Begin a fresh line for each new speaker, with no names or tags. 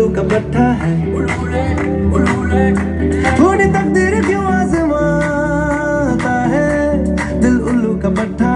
उल्लू का भट्ठा है। थोड़ी तकदीर क्यों आजमाता है? दिल उल्लू का भट्ठा